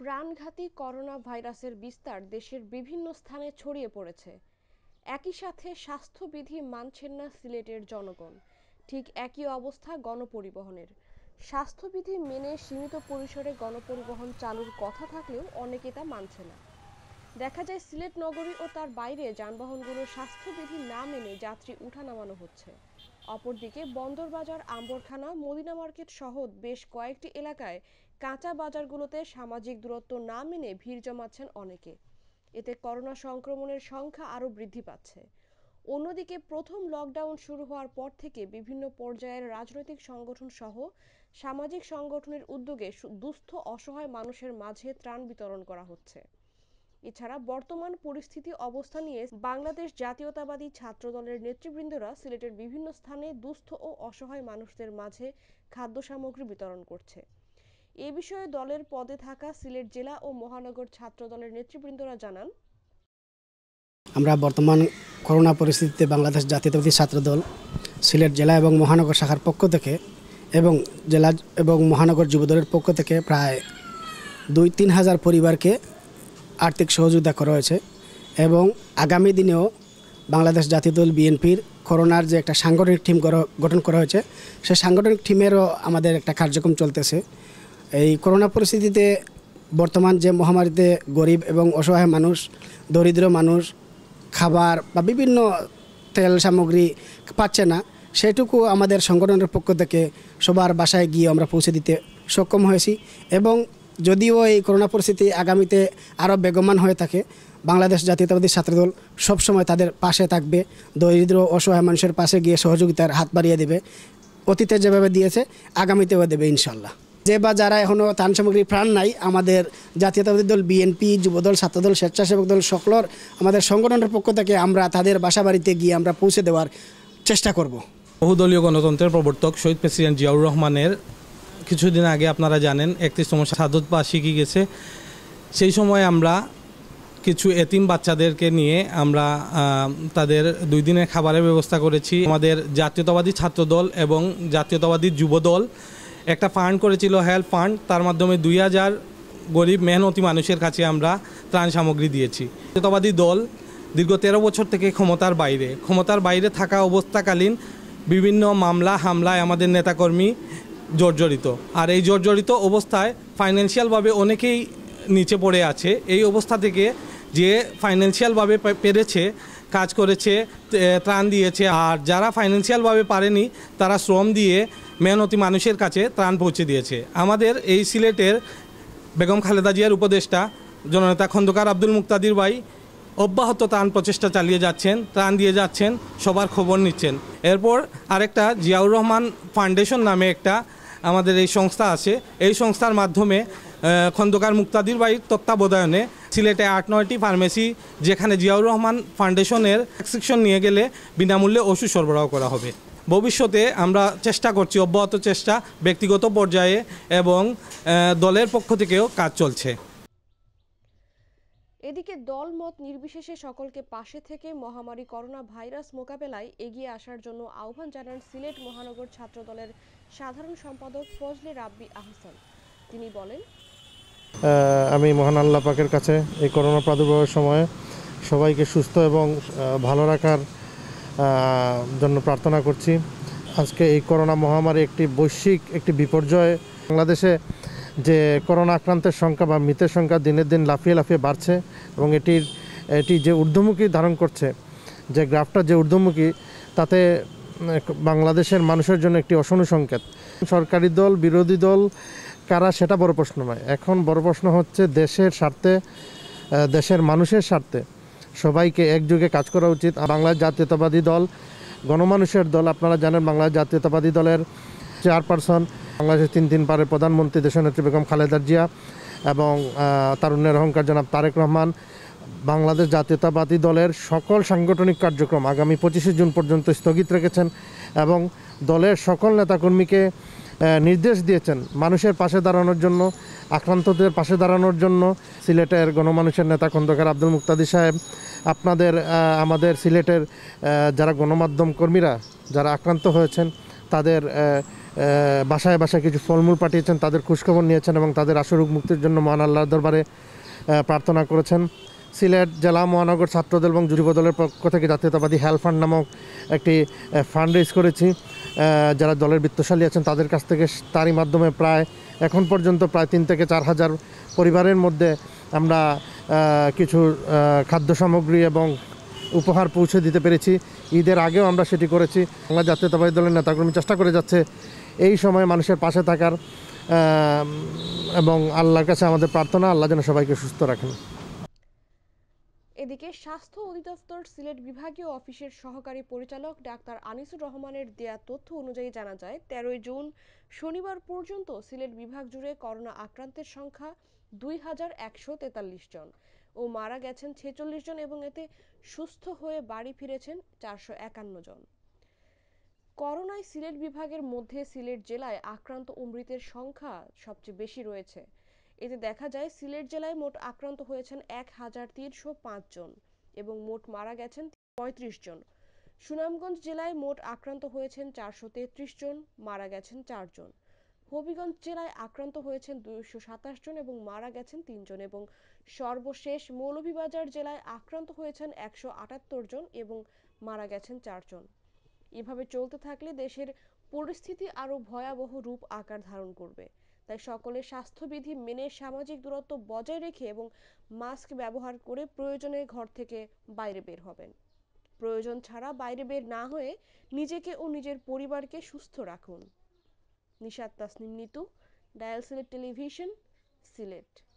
প্রাণঘাতী করোনা ভাইরাসের বিস্তার দেশের বিভিন্ন স্থানে ছড়িয়ে পড়েছে। একই সাথে স্বাস্থ্যবিধি মানছেন না সিলেটের জনগণ। ঠিক একই অবস্থা গণপরিবহনের। স্বাস্থ্যবিধি মেনে সীমিত পরিসরে গণপরিবহন চালুর কথা থাকলেও অনেকে তা মানছে না। দেখা যায় সিলেট নগরী ও তার বাইরে যানবাহনগুলো স্বাস্থ্যবিধি না মেনে যাত্রী উঠা নামানো হচ্ছে। অপরদিকে বন্দরবাজার, আম্বরখানা, মদিনা মার্কেট সহ বেশ কয়েকটি এলাকায় কাঁচা বাজারগুলোতে সামাজিক দূরত্ব না মেনে ভিড় জমাচ্ছেন অনেকে। এতে করোনা সংক্রমণের সংখ্যা আরও বৃদ্ধি পাচ্ছে। অন্যদিকে প্রথম লকডাউন শুরু হওয়ার পর থেকে বিভিন্ন পর্যায়ের রাজনৈতিক সংগঠন সহ সামাজিক সংগঠনের উদ্যোগে দুস্থ, অসহায় মানুষের মাঝে ত্রাণ বিতরণ করা হচ্ছে। এছাড়া বর্তমান পরিস্থিতি, অবস্থা নিয়ে বাংলাদেশ জাতীয়তাবাদী ছাত্রদলের নেতৃবৃন্দরা সিলেটের বিভিন্ন স্থানে দুস্থ ও অসহায় মানুষদের মাঝে খাদ্য সামগ্রী বিতরণ করছে। এ বিষয়ে দলের পদে থাকা সিলেট জেলা ও মহানগর ছাত্রদলের নেতৃবৃন্দরা জানান। আমরা বর্তমান করোনা পরিস্থিতিতে বাংলাদেশ জাতীয়তাবাদী ছাত্রদল, সিলেট জেলা এবং মহানগর শাখার পক্ষ থেকে এবং জেলা এবং মহানগর যুবদলের পক্ষ থেকে প্রায় দুই তিন হাজার পরিবারকে আর্থিক সহযোগিতা করা হয়েছে এবং আগামী দিনেও বাংলাদেশ জাতীয় দল বিএনপির করোনার যে একটা সাংগঠনিক টিম গঠন করা হয়েছে সেই সাংগঠনিক টিমেরও আমাদের একটা কার্যক্রম চলতেছে। এই করোনা পরিস্থিতিতে বর্তমান যে মহামারীতে গরিব এবং অসহায় মানুষ, দরিদ্র মানুষ, খাবার বা বিভিন্ন তেল সামগ্রী পাচ্ছে না, সেটুকু আমাদের সংগঠনের পক্ষ থেকে সবার বাসায় গিয়ে আমরা পৌঁছে দিতে সক্ষম হয়েছি। এবং যদিও এই করোনা পরিস্থিতি আগামীতে আরও বেগমান হয়ে থাকে, বাংলাদেশ জাতীয়তাবাদী ছাত্রদল সবসময় তাদের পাশে থাকবে, দরিদ্র, অসহায় মানুষের পাশে গিয়ে সহযোগিতার হাত বাড়িয়ে দেবে, অতীতে যেভাবে দিয়েছে, আগামীতেও দেবে ইনশাল্লাহ। যে বা যারা এখনও ত্রাণ সামগ্রী প্রাণ নাই, আমাদের জাতীয়তাবাদী দল, বিএনপি, যুবদল, ছাত্রদল, স্বেচ্ছাসেবক দল সকলর আমাদের সংগঠনের পক্ষ থেকে আমরা তাদের বাসা বাড়িতে গিয়ে আমরা পৌঁছে দেওয়ার চেষ্টা করব। বহুদলীয় গণতন্ত্রের প্রবর্তক শহীদ প্রেসিডেন্ট জিয়াউর রহমানের কিছুদিন আগে আপনারা জানেন একত্রিশ একত্রিশতম সাদত বার্ষিকী গেছে। সেই সময় আমরা কিছু এতিম বাচ্চাদেরকে নিয়ে আমরা তাদের দুই দিনের খাবারের ব্যবস্থা করেছি। আমাদের জাতীয়তাবাদী ছাত্রদল এবং জাতীয়তাবাদী যুবদল একটা ফান্ড করেছিল হেল্প ফান্ড তার মাধ্যমে দুই হাজার গরিব মেহনতি মানুষের কাছে আমরা ত্রাণ সামগ্রী দিয়েছি। জাতীয়তাবাদী দল দীর্ঘ তেরো বছর থেকে ক্ষমতার বাইরে। ক্ষমতার বাইরে থাকা অবস্থাকালীন বিভিন্ন মামলা, হামলায় আমাদের নেতাকর্মী জর্জরিত। আর এই জর্জরিত অবস্থায় ফাইন্যান্সিয়ালভাবে অনেকেই নিচে পড়ে আছে। এই অবস্থা থেকে যে ফাইন্যান্সিয়ালভাবে পেরেছে কাজ করেছে ত্রাণ দিয়েছে। আর যারা ফাইন্যান্সিয়ালভাবে পারেনি, তারা শ্রম দিয়ে মেহনতি মানুষের কাছে ত্রাণ পৌঁছে দিয়েছে। আমাদের এই সিলেটের বেগম খালেদা জিয়ার উপদেষ্টা, জননেতা খন্দকার আব্দুল মুক্তাদির ভাই অব্যাহত ত্রাণ প্রচেষ্টা চালিয়ে যাচ্ছেন, ত্রাণ দিয়ে যাচ্ছেন, সবার খবর নিচ্ছেন। এরপর আরেকটা জিয়াউর রহমান ফাউন্ডেশন নামে একটা আমাদের এই সংস্থা আছে। এই সংস্থার মাধ্যমে খন্দকার মুক্তাদির বাড়ির তত্ত্বাবধানে সিলেটে আট নয়টি ফার্মেসি, যেখানে জিয়াউর রহমান ফাউন্ডেশনের সেকশন নিয়ে গেলে বিনামূল্যে ওষুধ সরবরাহ করা হবে। ভবিষ্যতে আমরা চেষ্টা করছি, অব্যাহত চেষ্টা ব্যক্তিগত পর্যায়ে এবং দলের পক্ষ থেকেও কাজ চলছে। এদিকে দল মত নির্বিশেষে সকলকে পাশে থেকে মহামারী করোনা ভাইরাস মোকাবেলায় এগিয়ে আসার জন্য আহ্বান জানান সিলেট মহানগর ছাত্র দলের সাধারণ সম্পাদক ফজলে রাব্বি আহসান। তিনি বলেন আমি মহান আল্লাহ পাকের কাছে এই করোনা প্রাদুর্ভাবের সময়ে সবাইকে সুস্থ এবং ভালো রাখার জন্য প্রার্থনা করছি। আজকে এই করোনা মহামারী একটি বৈশ্বিক একটি বিপর্যয়। বাংলাদেশে যে করোনা আক্রান্তের সংখ্যা বা মৃতের সংখ্যা দিনের দিন লাফিয়ে লাফিয়ে বাড়ছে এবং এটির, এটি যে ঊর্ধ্বমুখী ধারণ করছে, যে গ্রাফটা যে ঊর্ধ্বমুখী, তাতে বাংলাদেশের মানুষের জন্য একটি অশনু সংকেত। সরকারি দল, বিরোধী দল কারা সেটা বড় প্রশ্ন নয়। এখন বড় প্রশ্ন হচ্ছে দেশের স্বার্থে দেশের মানুষের স্বার্থে সবাইকে একযোগে কাজ করা উচিত। বাংলার জাতীয়তাবাদী দল, গণমানুষের দল, আপনারা জানেন বাংলার জাতীয়তাবাদী দলের চেয়ারপারসন, বাংলাদেশের তিন তিন পারের প্রধানমন্ত্রী দেশনেত্রী বেগম খালেদা জিয়া এবং তারুণ্যের অহংকার জনাব তারেক রহমান। বাংলাদেশ জাতীয়তাবাদী দলের সকল সাংগঠনিক কার্যক্রম আগামী পঁচিশে জুন পর্যন্ত স্থগিত রেখেছেন এবং দলের সকল নেতাকর্মীকে নির্দেশ দিয়েছেন মানুষের পাশে দাঁড়ানোর জন্য, আক্রান্তদের পাশে দাঁড়ানোর জন্য। সিলেটের গণমানুষের নেতা খন্দকার আব্দুল মুক্তাদি সাহেব, আপনাদের আমাদের সিলেটের যারা গণমাধ্যম কর্মীরা, যারা আক্রান্ত হয়েছেন, তাদের বাসায় বাসায় কিছু ফলমূল পাঠিয়েছেন, তাদের খোঁজখবর নিয়েছেন এবং তাদের আশরোগ মুক্তির জন্য মহান আল্লাহর দরবারে প্রার্থনা করেছেন। সিলেট জেলা মহানগর ছাত্রদল এবং যুব দলের পক্ষ থেকে জাতীয়তাবাদী হেল্প ফান্ড নামক একটি ফান্ড রেজ করেছি। যারা দলের বৃত্তশালী আছেন তাদের কাছ থেকে তারই মাধ্যমে প্রায় এখন পর্যন্ত প্রায় তিন থেকে চার হাজার পরিবারের মধ্যে আমরা কিছু খাদ্য সামগ্রী এবং উপহার পৌঁছে দিতে পেরেছি। ঈদের আগেও আমরা সেটি করেছি। বাংলা জাতীয়তাবাদী দলের নেতাকর্মী চেষ্টা করে যাচ্ছে এই সময় মানুষের পাশে থাকার এবং আল্লাহর কাছে আমাদের প্রার্থনা। আল্লাহ যেন সবাইকে সুস্থ রাখেন। এদিকে স্বাস্থ্য অধিদপ্তর সিলেট বিভাগীয় অফিসের সহকারী পরিচালক ডাক্তার আনিসুর রহমানের দেয়া তথ্য অনুযায়ী জানা যায়, তেরোই জুন শনিবার পর্যন্ত সিলেট বিভাগ জুড়ে করোনা আক্রান্তের সংখ্যা দুই হাজার একশো তেতাল্লিশ জন ও মারা গেছেন ছেচল্লিশ জন এবং এতে সুস্থ হয়ে বাড়ি ফিরেছেন চারশো একান্ন জন। করোনায় সিলেট বিভাগের মধ্যে সিলেট জেলায় আক্রান্ত ও মৃতের সংখ্যা সবচেয়ে বেশি রয়েছে। এতে দেখা যায় সিলেট জেলায় মোট আক্রান্ত হয়েছেন এক হাজার তিনশো পাঁচ জন এবং মোট মারা গেছেন পঁয়ত্রিশ জন। সুনামগঞ্জ জেলায় মোট আক্রান্ত হয়েছেন চারশো তেত্রিশ জন, মারা গেছেন চারজন হবিগঞ্জ জেলায় আক্রান্ত হয়েছেন দুইশো সাতাশ জন এবং মারা গেছেন তিনজন এবং সর্বশেষ মৌলভীবাজার জেলায় আক্রান্ত হয়েছেন একশো আটাত্তর জন এবং মারা গেছেন চারজন এভাবে চলতে থাকলে দেশের পরিস্থিতি আরও ভয়াবহ রূপ আকার ধারণ করবে। তাই সকলে স্বাস্থ্যবিধি মেনে সামাজিক দূরত্ব বজায় রেখে এবং মাস্ক ব্যবহার করে প্রয়োজনে ঘর থেকে বাইরে বের হবেন। প্রয়োজন ছাড়া বাইরে বের না হয়ে নিজেকে ও নিজের পরিবারকে সুস্থ রাখুন। Nishat Tasnim Nitu, dial Sylhet television, Sylhet.